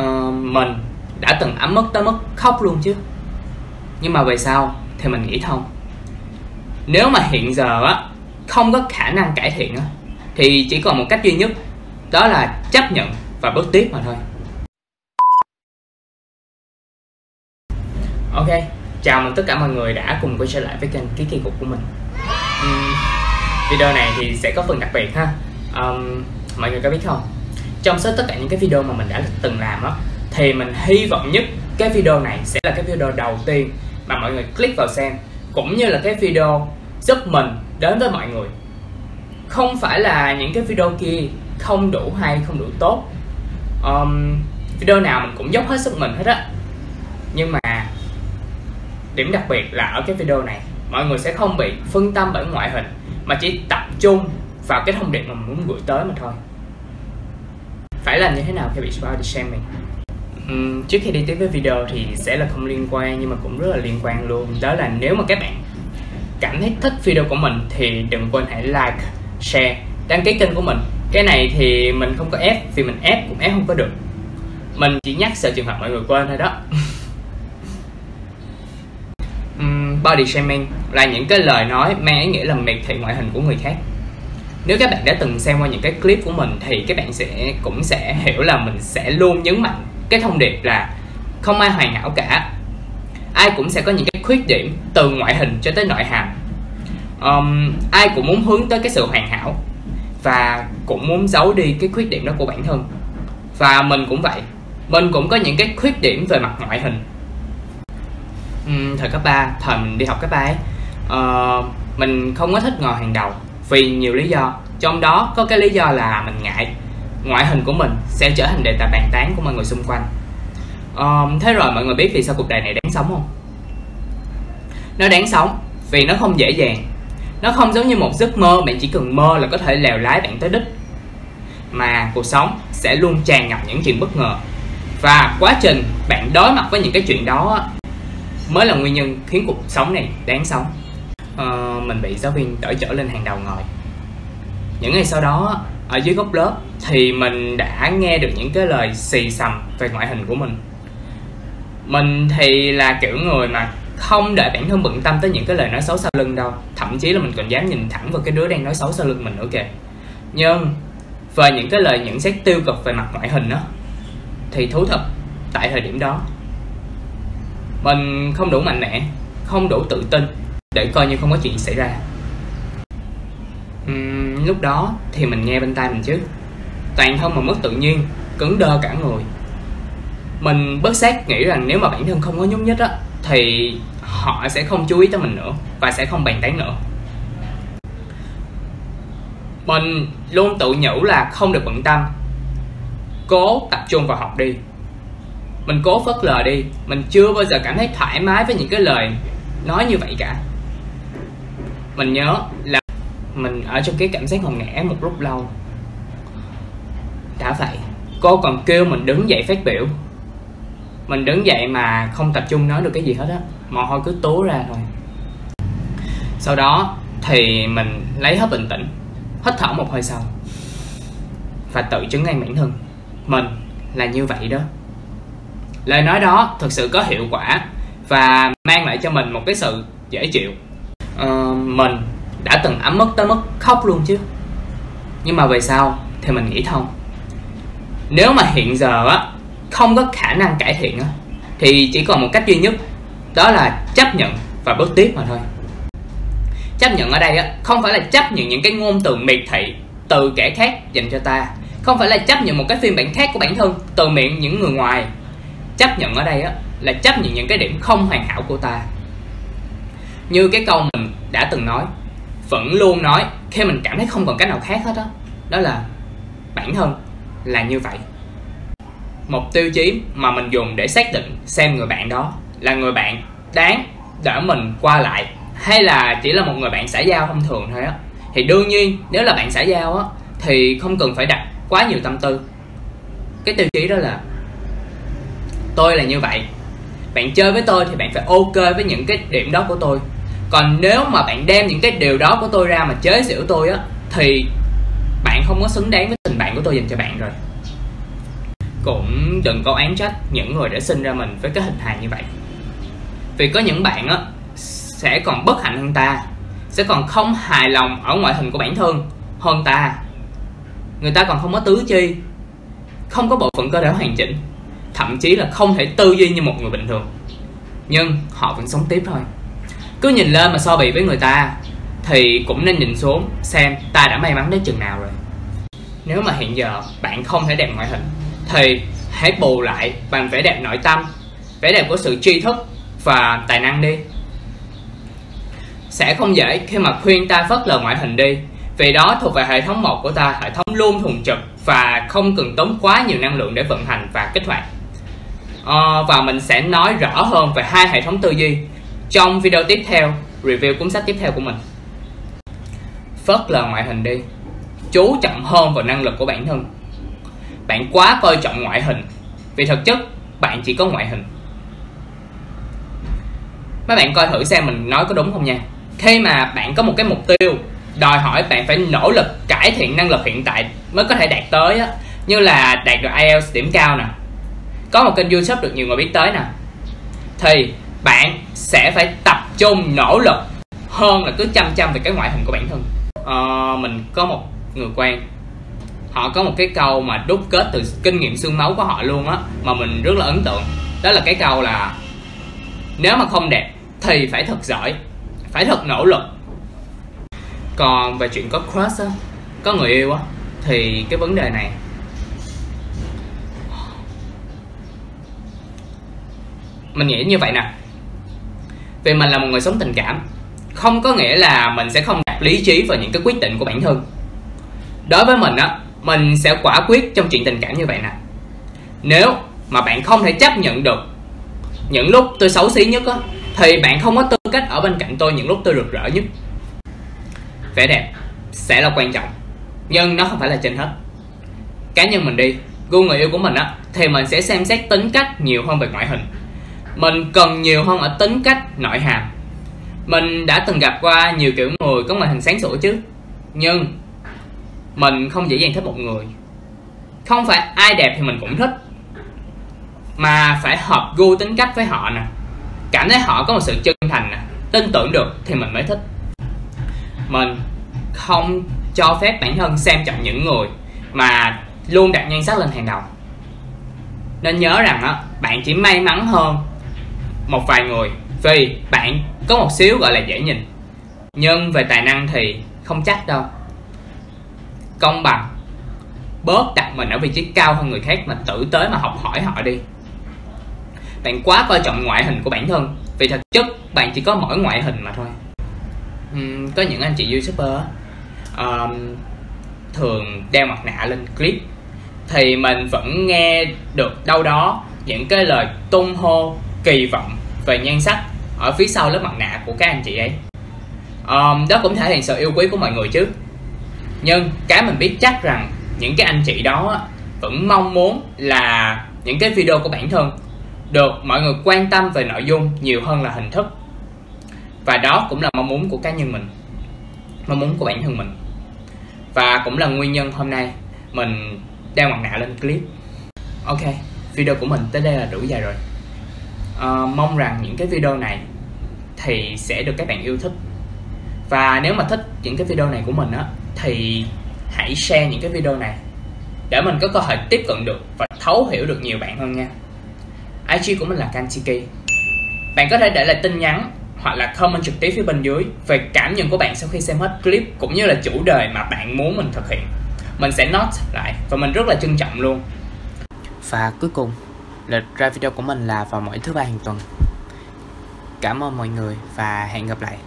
uh, mình đã từng ấm mất tới mức khóc luôn chứ. Nhưng mà về sau thì mình nghĩ thông. Nếu mà hiện giờ á không có khả năng cải thiện á thì chỉ còn một cách duy nhất đó là chấp nhận và bước tiếp mà thôi. Ok chào mừng tất cả mọi người đã cùng quay trở lại với kênh ký kỳ cục của mình. Uhm, video này thì sẽ có phần đặc biệt ha. Um, mọi người có biết không? Trong số tất cả những cái video mà mình đã từng làm á thì mình hy vọng nhất cái video này sẽ là cái video đầu tiên mà mọi người click vào xem cũng như là cái video giúp mình đến với mọi người. Không phải là những cái video kia không đủ hay không đủ tốt. Um, video nào mình cũng dốc hết sức mình hết á. Nhưng mà điểm đặc biệt là ở cái video này mọi người sẽ không bị phân tâm bởi ngoại hình mà chỉ tập trung vào cái thông điệp mà mình muốn gửi tới mà thôi phải làm như thế nào khi bị body shaming uhm, trước khi đi tiếp với video thì sẽ là không liên quan nhưng mà cũng rất là liên quan luôn. Đó là nếu mà các bạn cảm thấy thích video của mình thì đừng quên hãy like share đăng ký kênh của mình. Cái này thì mình không có ép vì mình ép cũng ép không có được. Mình chỉ nhắc sợ trường hợp mọi người quên thôi đó. Body shaming là những cái lời nói mang ý nghĩa là miệt thị ngoại hình của người khác nếu các bạn đã từng xem qua những cái clip của mình thì các bạn sẽ cũng sẽ hiểu là mình sẽ luôn nhấn mạnh cái thông điệp là không ai hoàn hảo cả. Ai cũng sẽ có những cái khuyết điểm từ ngoại hình cho tới nội hàm. Um, ai cũng muốn hướng tới cái sự hoàn hảo và cũng muốn giấu đi cái khuyết điểm đó của bản thân. Và mình cũng vậy mình cũng có những cái khuyết điểm về mặt ngoại hình. Um, thời cấp 3 thời mình đi học cấp ba ấy uh, mình không có thích ngồi hàng đầu vì nhiều lý do trong đó có cái lý do là mình ngại. Ngoại hình của mình sẽ trở thành đề tài bàn tán của mọi người xung quanh. Um, thế rồi mọi người biết vì sao cuộc đời này đáng sống không? Nó đáng sống vì nó không dễ dàng. Nó không giống như một giấc mơ bạn chỉ cần mơ là có thể lèo lái bạn tới đích. Mà cuộc sống sẽ luôn tràn ngập những chuyện bất ngờ. Và quá trình bạn đối mặt với những cái chuyện đó mới là nguyên nhân khiến cuộc sống này đáng sống uh, mình bị giáo viên đỡ trở lên hàng đầu ngồi. Những ngày sau đó ở dưới góc lớp thì mình đã nghe được những cái lời xì xầm về ngoại hình của mình. Mình thì là kiểu người mà không để bản thân bận tâm tới những cái lời nói xấu sau lưng đâu. Thậm chí là mình còn dám nhìn thẳng vào cái đứa đang nói xấu sau lưng mình nữa kìa. Nhưng về những cái lời nhận xét tiêu cực về mặt ngoại hình đó thì thú thật tại thời điểm đó mình không đủ mạnh mẽ không đủ tự tin để coi như không có chuyện xảy ra. Uhm, lúc đó thì mình nghe bên tai mình chứ. Toàn thân mà mất tự nhiên cứng đơ cả người. Mình bất giác nghĩ rằng nếu mà bản thân không có nhúc nhích á thì họ sẽ không chú ý tới mình nữa và sẽ không bàn tán nữa. Mình luôn tự nhủ là không được bận tâm. Cố tập trung vào học đi. Mình cố phớt lờ đi. Mình chưa bao giờ cảm thấy thoải mái với những cái lời nói như vậy cả mình nhớ là mình ở trong cái cảm giác ngột ngã một lúc lâu. Đã vậy, cô còn kêu mình đứng dậy phát biểu. Mình đứng dậy mà không tập trung nói được cái gì hết á, mồ hôi cứ tố ra thôi sau đó thì mình lấy hết bình tĩnh, hít thở một hơi sau và tự chứng ngay bản thân. Mình là như vậy đó. Lời nói đó thực sự có hiệu quả và mang lại cho mình một cái sự dễ chịu uh, mình đã từng ấm mất tới mức khóc luôn chứ. Nhưng mà về sau thì mình nghĩ thông. Nếu mà hiện giờ á không có khả năng cải thiện á thì chỉ còn một cách duy nhất đó là chấp nhận và bước tiếp mà thôi. Chấp nhận ở đây á không phải là chấp nhận những cái ngôn từ miệt thị từ kẻ khác dành cho ta. Không phải là chấp nhận một cái phiên bản khác của bản thân từ miệng những người ngoài. Chấp nhận ở đây á là chấp nhận những cái điểm không hoàn hảo của ta như cái câu mình đã từng nói, vẫn luôn nói, khi mình cảm thấy không còn cách nào khác hết đó đó là bản thân là như vậy. Một tiêu chí mà mình dùng để xác định xem người bạn đó là người bạn đáng để mình qua lại, hay là chỉ là một người bạn xã giao thông thường thôi á. Thì đương nhiên, nếu là bạn xã giao á, thì không cần phải đặt quá nhiều tâm tư. Cái tiêu chí đó là, tôi là như vậy. Bạn chơi với tôi thì bạn phải ok với những cái điểm đó của tôi còn nếu mà bạn đem những cái điều đó của tôi ra mà chế giễu tôi á, thì bạn không có xứng đáng với tình bạn của tôi dành cho bạn rồi. Cũng đừng có oán trách những người đã sinh ra mình với cái hình hài như vậy. Vì có những bạn á, sẽ còn bất hạnh hơn ta, sẽ còn không hài lòng ở ngoại hình của bản thân hơn ta. Người ta còn không có tứ chi, không có bộ phận cơ thể hoàn chỉnh, thậm chí là không thể tư duy như một người bình thường. Nhưng họ vẫn sống tiếp thôi cứ nhìn lên mà so bì với người ta thì cũng nên nhìn xuống xem ta đã may mắn đến chừng nào rồi. Nếu mà hiện giờ bạn không thể đẹp ngoại hình thì hãy bù lại bằng vẻ đẹp nội tâm vẻ đẹp của sự tri thức và tài năng đi. Sẽ không dễ khi mà khuyên ta phớt lờ ngoại hình đi vì đó thuộc về hệ thống một của ta hệ thống luôn thuần trực và không cần tốn quá nhiều năng lượng để vận hành và kích hoạt. À, và mình sẽ nói rõ hơn về hai hệ thống tư duy trong video tiếp theo, review cuốn sách tiếp theo của mình. Phớt lờ ngoại hình đi. Chú trọng hơn vào năng lực của bản thân. Bạn quá coi trọng ngoại hình. Vì thực chất, bạn chỉ có ngoại hình. Mấy bạn coi thử xem mình nói có đúng không nha. Khi mà bạn có một cái mục tiêu, đòi hỏi bạn phải nỗ lực cải thiện năng lực hiện tại mới có thể đạt tới á. Như là đạt được IELTS điểm cao nè. Có một kênh youtube được nhiều người biết tới nè. Thì bạn sẽ phải tập trung nỗ lực hơn là cứ chăm chăm về cái ngoại hình của bản thân. À, mình có một người quen họ có một cái câu mà đúc kết từ kinh nghiệm xương máu của họ luôn á mà mình rất là ấn tượng. Đó là cái câu là nếu mà không đẹp thì phải thật giỏi phải thật nỗ lực. Còn về chuyện có crush á có người yêu á thì cái vấn đề này mình nghĩ như vậy nè vì mình là một người sống tình cảm, không có nghĩa là mình sẽ không đặt lý trí vào những cái quyết định của bản thân. Đối với mình á, mình sẽ quả quyết trong chuyện tình cảm như vậy nè. Nếu mà bạn không thể chấp nhận được những lúc tôi xấu xí nhất á, thì bạn không có tư cách ở bên cạnh tôi những lúc tôi rực rỡ nhất. Vẻ đẹp sẽ là quan trọng, nhưng nó không phải là trên hết. Cá nhân mình đi, gu người yêu của mình á, thì mình sẽ xem xét tính cách nhiều hơn về ngoại hình mình cần nhiều hơn ở tính cách, nội hàm. Mình đã từng gặp qua nhiều kiểu người có ngoại hình sáng sủa chứ. Nhưng mình không dễ dàng thích một người. Không phải ai đẹp thì mình cũng thích, mà phải hợp gu tính cách với họ nè. Cảm thấy họ có một sự chân thành nè, tin tưởng được thì mình mới thích. Mình không cho phép bản thân xem trọng những người mà luôn đặt nhan sắc lên hàng đầu. Nên nhớ rằng á, bạn chỉ may mắn hơn một vài người. Vì bạn có một xíu gọi là dễ nhìn. Nhưng về tài năng thì không chắc đâu. Công bằng. Bớt đặt mình ở vị trí cao hơn người khác mà tự tới mà học hỏi họ đi. Bạn quá coi trọng ngoại hình của bản thân vì thực chất bạn chỉ có mỗi ngoại hình mà thôi. Uhm, có những anh chị youtuber uh, thường đeo mặt nạ lên clip thì mình vẫn nghe được đâu đó những cái lời tung hô kỳ vọng về nhan sắc ở phía sau lớp mặt nạ của các anh chị ấy. Um, đó cũng thể hiện sự yêu quý của mọi người chứ. Nhưng cái mình biết chắc rằng những cái anh chị đó vẫn mong muốn là những cái video của bản thân được mọi người quan tâm về nội dung nhiều hơn là hình thức. Và đó cũng là mong muốn của cá nhân mình mong muốn của bản thân mình. Và cũng là nguyên nhân hôm nay mình đeo mặt nạ lên clip. Ok video của mình tới đây là đủ dài rồi uh, mong rằng những cái video này thì sẽ được các bạn yêu thích. Và nếu mà thích những cái video này của mình á thì hãy share những cái video này để mình có cơ hội tiếp cận được và thấu hiểu được nhiều bạn hơn nha. IG của mình là Kantiki bạn có thể để lại tin nhắn hoặc là comment trực tiếp phía bên dưới về cảm nhận của bạn sau khi xem hết clip cũng như là chủ đề mà bạn muốn mình thực hiện. Mình sẽ note lại và mình rất là trân trọng luôn. Và cuối cùng lịch ra video của mình là vào mỗi thứ ba hàng tuần. Cảm ơn mọi người và hẹn gặp lại.